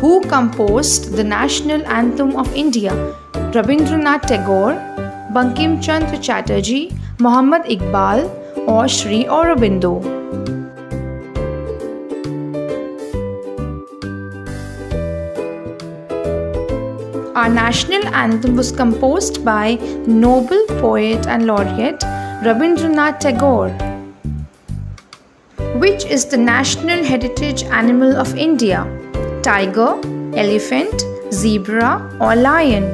Who composed the national anthem of India? Rabindranath Tagore, Bankim Chandra Chatterjee, Muhammad Iqbal, or Sri Aurobindo? Our national anthem was composed by Nobel poet and laureate Rabindranath Tagore. Which is the national heritage animal of India? Tiger, elephant, zebra, or lion?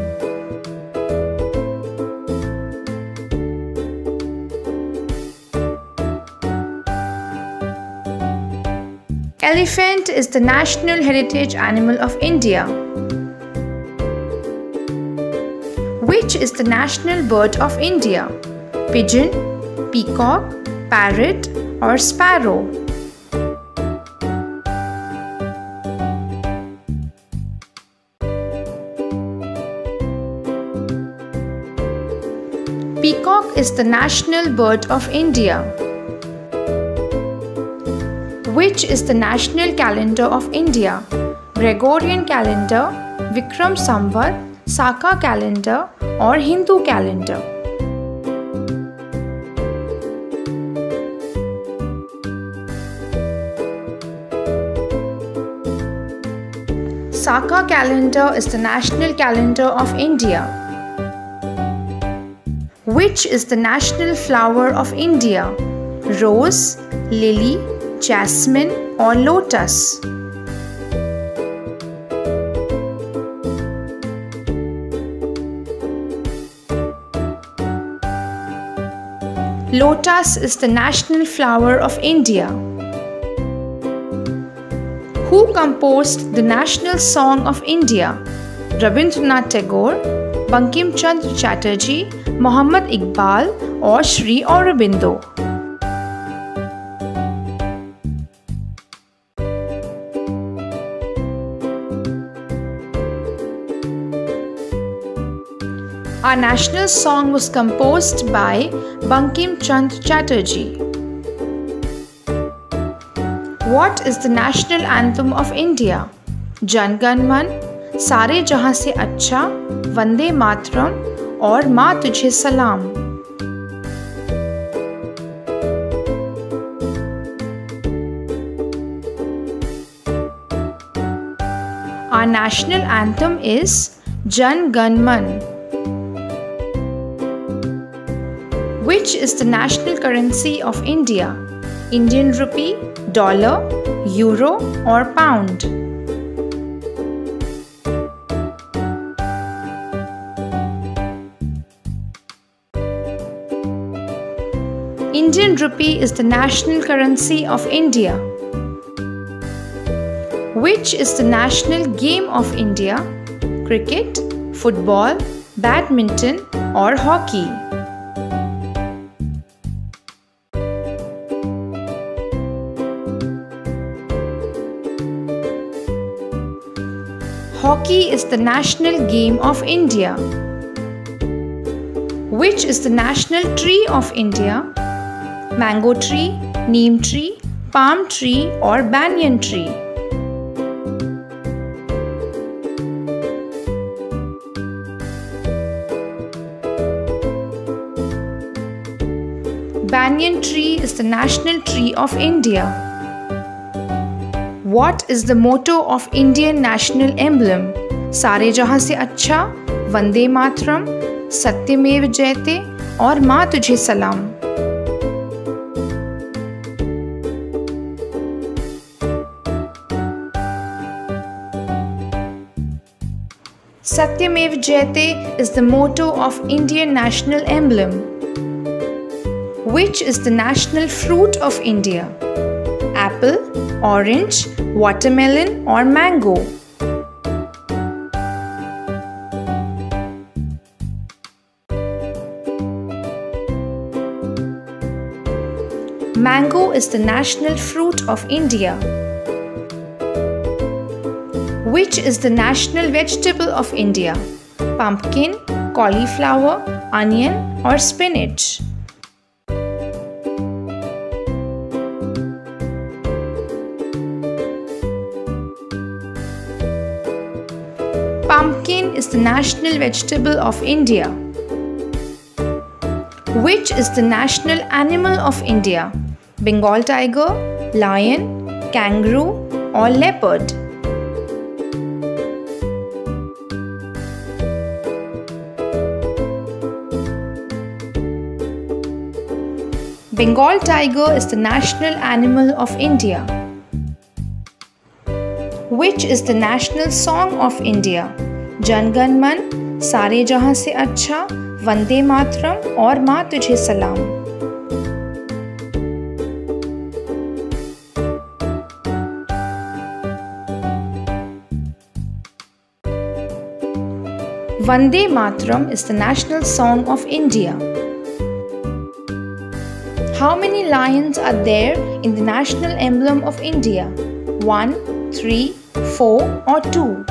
Elephant is the national heritage animal of India. Which is the national bird of India? Pigeon, peacock, parrot, or sparrow? Peacock is the national bird of India. Which is the national calendar of India? Gregorian calendar, Vikram Samvat, Saka calendar, or Hindu calendar? Saka calendar is the national calendar of India. Which is the national flower of India? Rose, lily, jasmine, or lotus? Lotus is the national flower of India. Who composed the national song of India? Rabindranath Tagore, Bankim Chandra Chatterjee Mohammad Iqbal और Shri Aurobindo Our national song was composed by Bankim Chand Chatterjee. What is the national anthem of India? Jan Gan Man, Sare Jahan Se Acha, Vande Matram or Ma Tujhe Salam. Our national anthem is Jan Gan Man, which is the national currency of India Indian rupee, dollar, euro, or pound. Indian rupee is the national currency of India. Which is the national game of India? Cricket, football, badminton, or hockey? Hockey is the national game of India. Which is the national tree of India? Mango tree, neem tree, palm tree, or banyan tree? Banyan tree is the national tree of India. What is the motto of Indian national emblem? सारे जहाँ से अच्छा वंदे मातरम सत्यमेव जयते और माँ तुझे सलाम Satyamev Jayate is the motto of Indian national emblem. Which is the national fruit of India? Apple, orange, watermelon, or mango? Mango is the national fruit of India. Which is the national vegetable of India? Pumpkin, cauliflower, onion, or spinach? Pumpkin is the national vegetable of India? Which is the national animal of India? Bengal tiger, lion, kangaroo or leopard? Bengal tiger is the national animal of India. Which is the national song of India? Jan Gan Man, Sare Jahan Se Acha, Vande Matram or Ma Tujhe Salam. Vande Matram is the national song of India. How many lions are there in the national emblem of India? 1, 3, 4 or 2?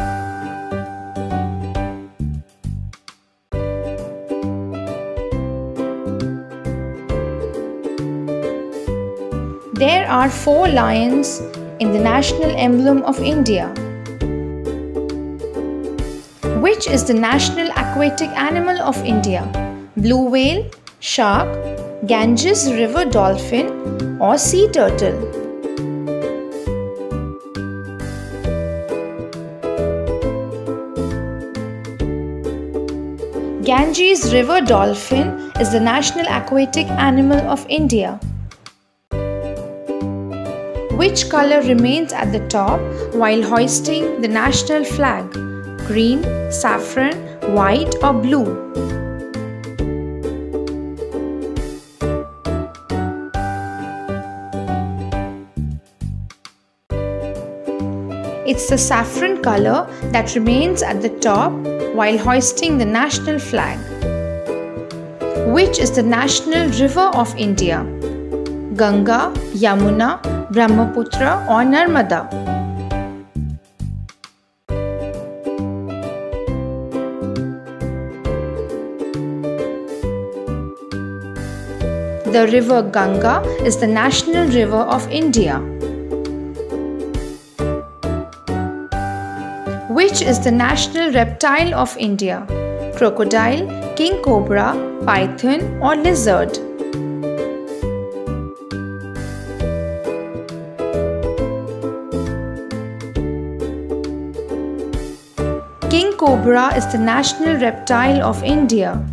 There are 4 lions in the national emblem of India. Which is the national aquatic animal of India? Blue whale, shark, Ganges river dolphin or sea turtle. Ganges river dolphin is the national aquatic animal of India. Which color remains at the top while hoisting the national flag? Green, saffron, white or blue? It's the saffron color that remains at the top while hoisting the national flag. Which is the national river of India? Ganga, Yamuna, Brahmaputra or Narmada? The river Ganga is the national river of India. Which is the national reptile of India? Crocodile, king cobra, python or lizard? King cobra is the national reptile of India.